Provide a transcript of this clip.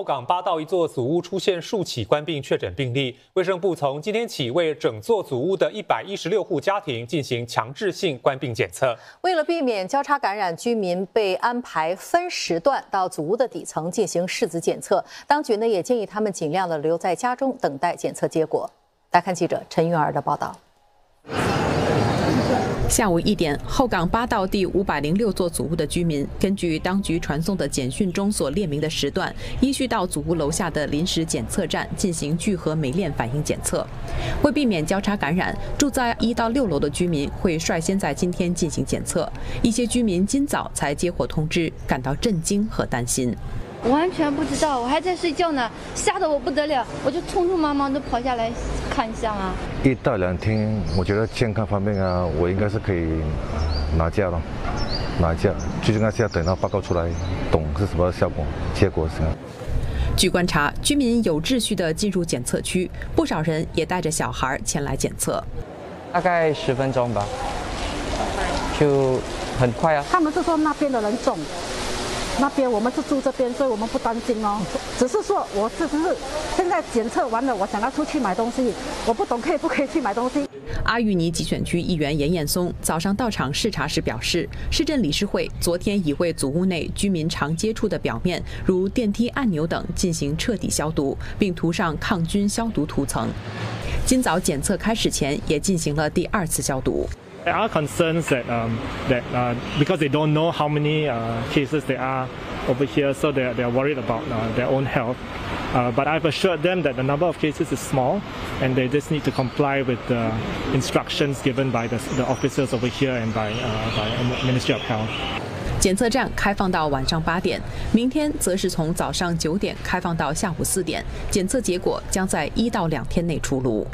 后港八道一座祖屋出现数起官病确诊病例，卫生部从今天起为整座祖屋的一百一十六户家庭进行强制性官病检测。为了避免交叉感染，居民被安排分时段到祖屋的底层进行拭子检测。当局呢也建议他们尽量的留在家中等待检测结果。来看记者陈玉儿的报道。下午一点，后港八道第五百零六座祖屋的居民，根据当局传送的简讯中所列明的时段，依序到祖屋楼下的临时检测站进行聚合酶链反应检测。为避免交叉感染，住在一到六楼的居民会率先在今天进行检测。一些居民今早才接获通知，感到震惊和担心。完全不知道，我还在睡觉呢，吓得我不得了，我就匆匆忙忙的跑下来看一下啊。一到两天，我觉得健康方面啊，我应该是可以拿假了，拿假，最重要是要等到报告出来，懂是什么效果，结果是。据观察，居民有秩序的进入检测区，不少人也带着小孩前来检测。大概十分钟吧，就很快啊。他们是说那边的人重。那边我们是住这边，所以我们不担心哦。只是说，我是不是现在检测完了，我想要出去买东西，我不懂可以不可以去买东西。阿育尼集选区议员严彦松早上到场视察时表示，市政理事会昨天已为祖屋内居民常接触的表面，如电梯按钮等进行彻底消毒，并涂上抗菌消毒涂层。今早检测开始前，也进行了第二次消毒。There are concerns that um, that uh, because they don't know how many uh, cases there are over here, so they're, they're worried about uh, their own health. Uh, but I've assured them that the number of cases is small, and they just need to comply with the instructions given by the, the officers over here and by uh, by Ministry of Health. 检测站开放到晚上八点，明天则是从早上九点开放到下午四点，检测结果将在一到两天内出炉。